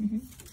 Mm-hmm.